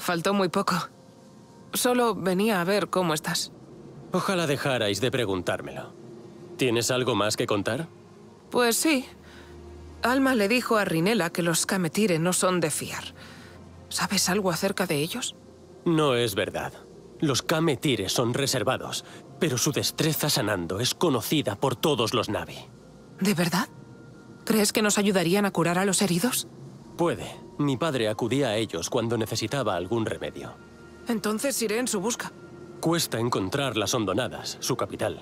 Faltó muy poco. Solo venía a ver cómo estás. Ojalá dejarais de preguntármelo. ¿Tienes algo más que contar? Pues sí. Alma le dijo a Rinela que los Kametire no son de fiar. ¿Sabes algo acerca de ellos? No es verdad. Los Kametire son reservados, pero su destreza sanando es conocida por todos los Navi. ¿De verdad? ¿Crees que nos ayudarían a curar a los heridos? Puede. Mi padre acudía a ellos cuando necesitaba algún remedio. Entonces iré en su busca. Cuesta encontrar las hondonadas, su capital.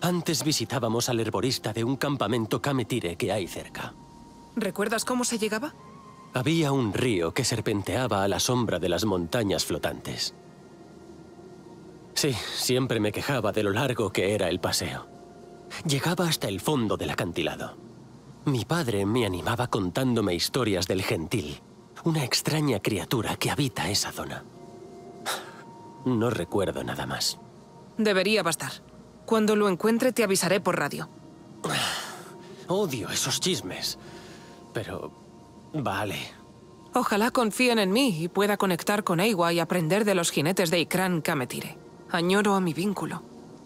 Antes visitábamos al herborista de un campamento Kametire que hay cerca. ¿Recuerdas cómo se llegaba? Había un río que serpenteaba a la sombra de las montañas flotantes. Sí, siempre me quejaba de lo largo que era el paseo. Llegaba hasta el fondo del acantilado. Mi padre me animaba contándome historias del gentil, una extraña criatura que habita esa zona. No recuerdo nada más. Debería bastar. Cuando lo encuentre te avisaré por radio. Odio esos chismes. Pero... vale. Ojalá confíen en mí y pueda conectar con Eiwa y aprender de los jinetes de Ikran Kametire. Añoro a mi vínculo.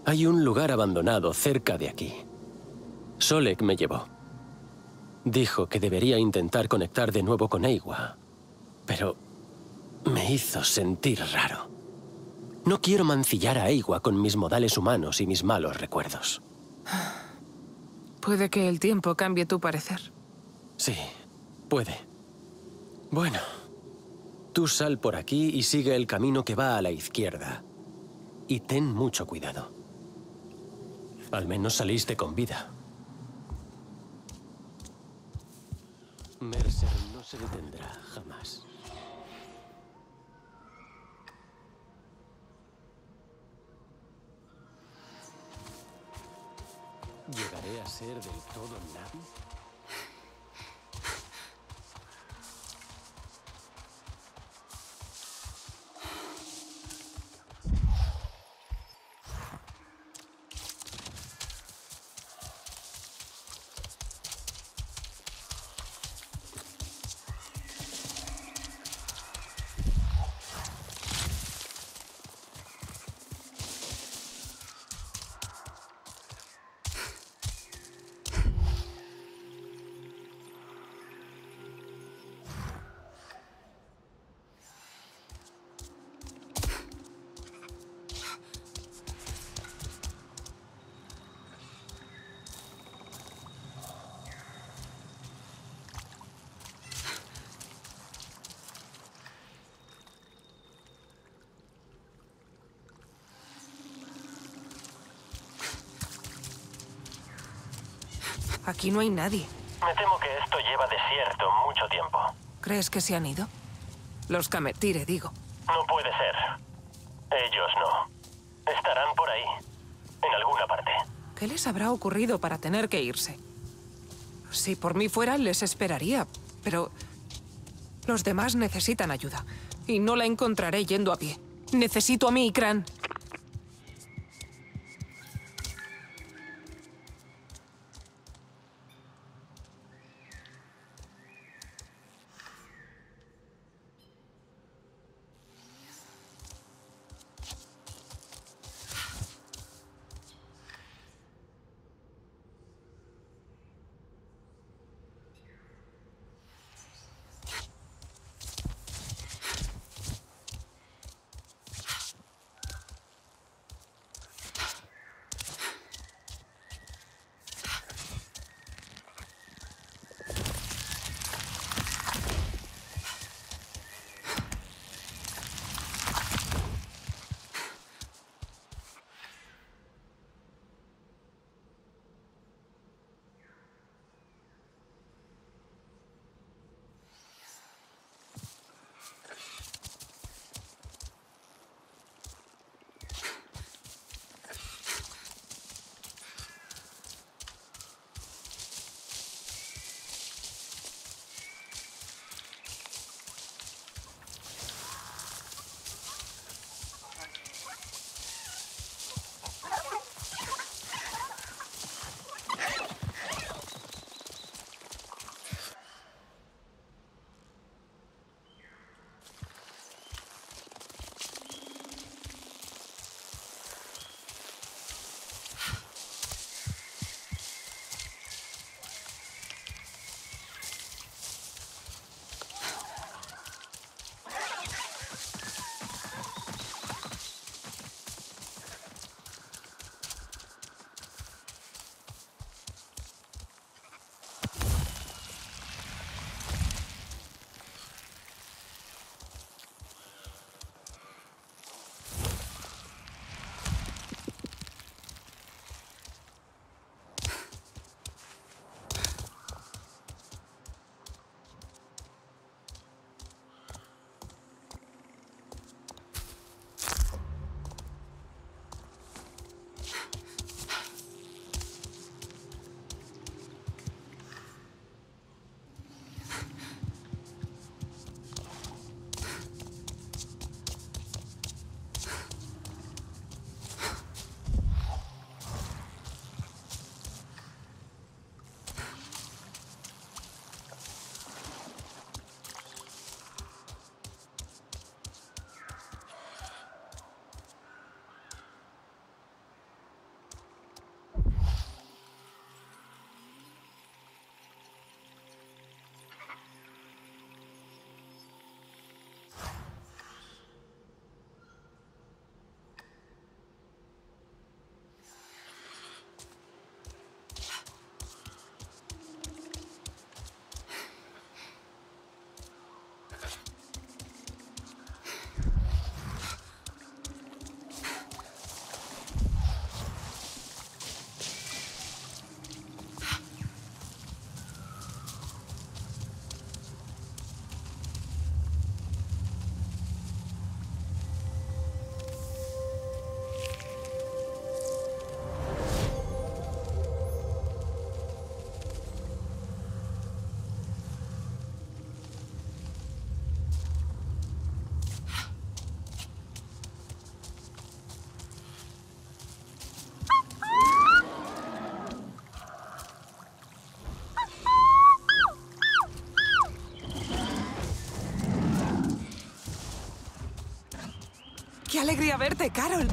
Hay un lugar abandonado cerca de aquí. Solek me llevó. Dijo que debería intentar conectar de nuevo con Eiwa. Pero me hizo sentir raro. No quiero mancillar a Eiwa con mis modales humanos y mis malos recuerdos. Puede que el tiempo cambie tu parecer. Sí, puede. Bueno, tú sal por aquí y sigue el camino que va a la izquierda. Y ten mucho cuidado. Al menos saliste con vida. Mercer no se detendrá jamás. ¿Llegaré a ser del todo Navi? Aquí no hay nadie. Me temo que esto lleva desierto mucho tiempo. ¿Crees que se han ido? Los Kametire, digo. No puede ser. Ellos no. Estarán por ahí. En alguna parte. ¿Qué les habrá ocurrido para tener que irse? Si por mí fuera, les esperaría, pero... Los demás necesitan ayuda. Y no la encontraré yendo a pie. Necesito a mi Ikran. Alegría verte, Carol!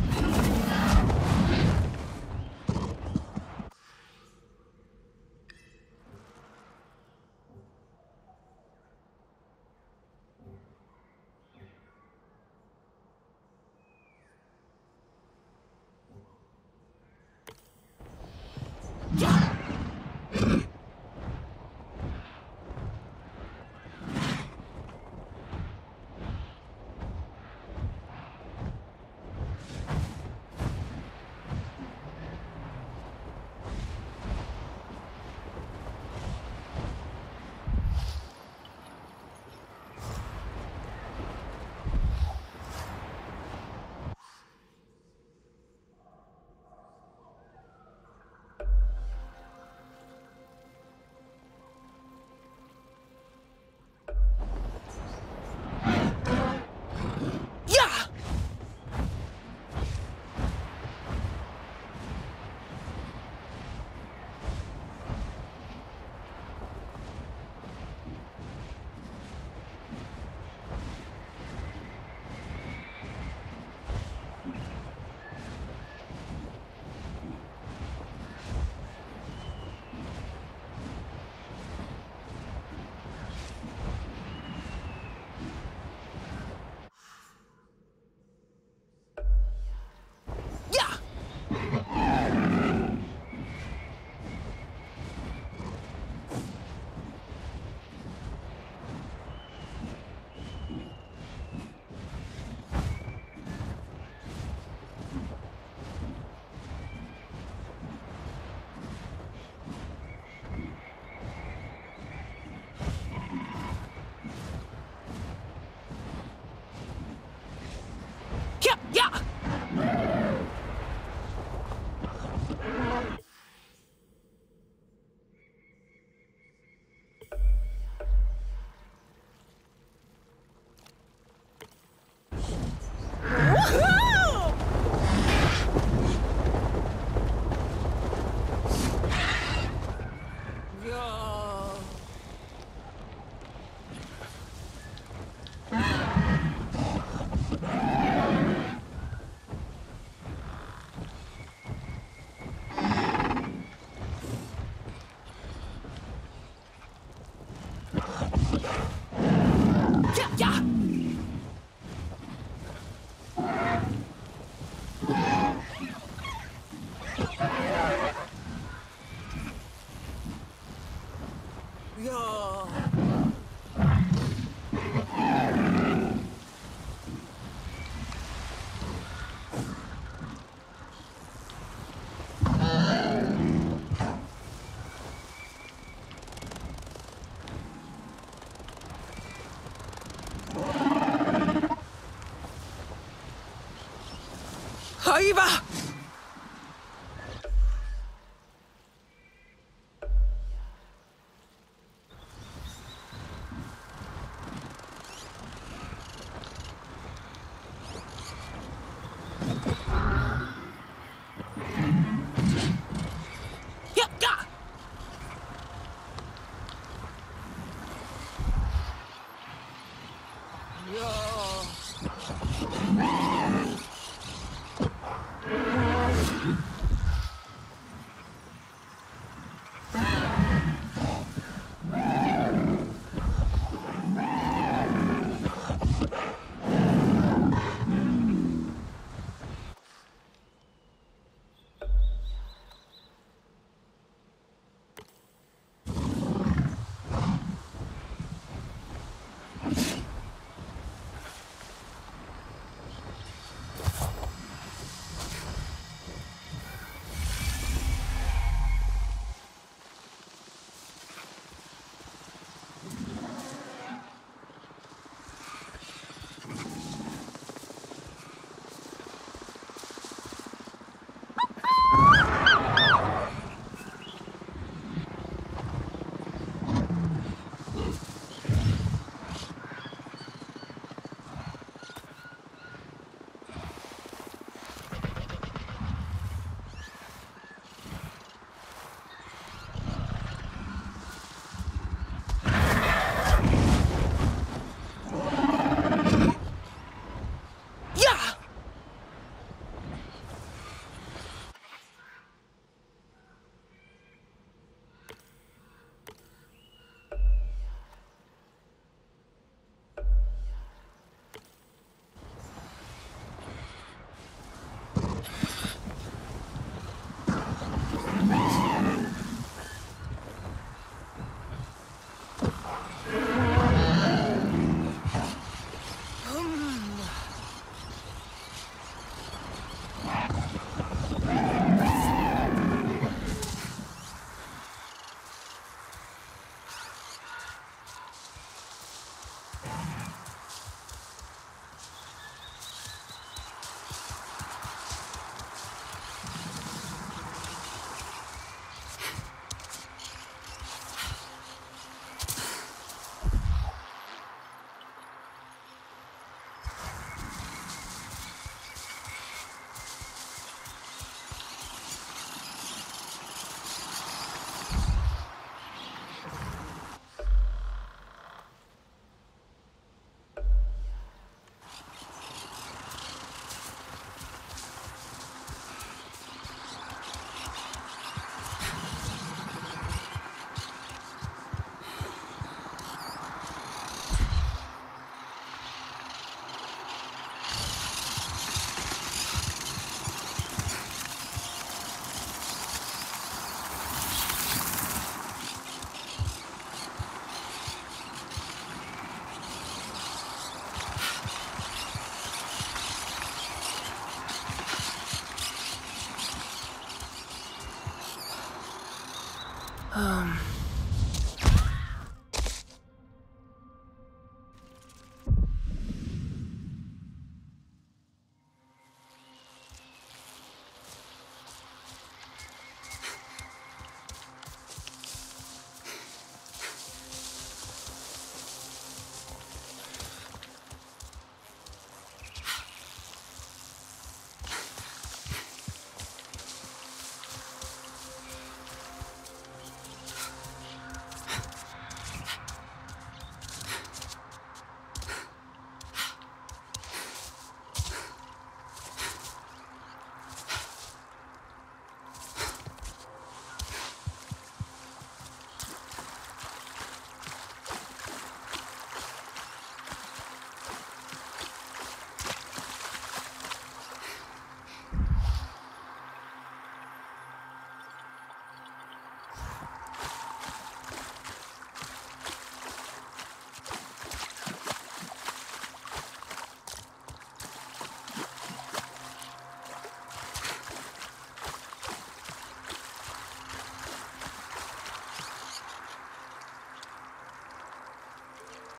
¡Ahí va!